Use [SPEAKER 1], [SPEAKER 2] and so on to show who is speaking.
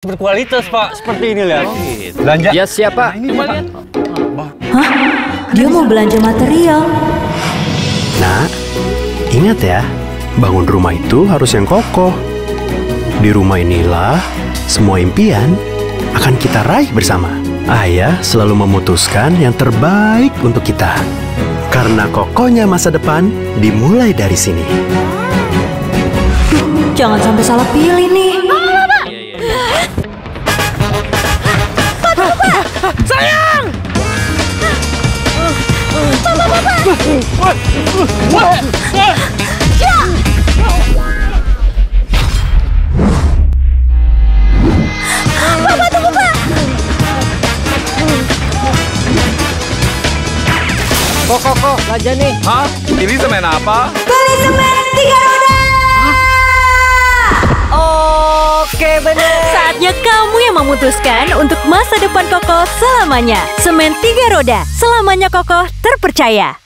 [SPEAKER 1] berkualitas Pak seperti ini lihat.
[SPEAKER 2] Belanja.
[SPEAKER 3] Ya siapa?
[SPEAKER 2] Ini Pak.
[SPEAKER 4] Dia mau belanja material.
[SPEAKER 5] Nah, ingat ya, bangun rumah itu harus yang kokoh. Di rumah inilah semua impian akan kita raih bersama. Ayah selalu memutuskan yang terbaik untuk kita. Karena kokohnya masa depan dimulai dari sini.
[SPEAKER 4] Jangan sampai salah pilih nih.
[SPEAKER 3] Kok kok kok belanja nih.
[SPEAKER 2] Hah? Ini semen apa?
[SPEAKER 4] Beli semen tiga roda.
[SPEAKER 3] Oke bener.
[SPEAKER 4] Saatnya kamu yang memutuskan untuk masa depan kokoh selamanya. Semen tiga roda, selamanya kokoh terpercaya.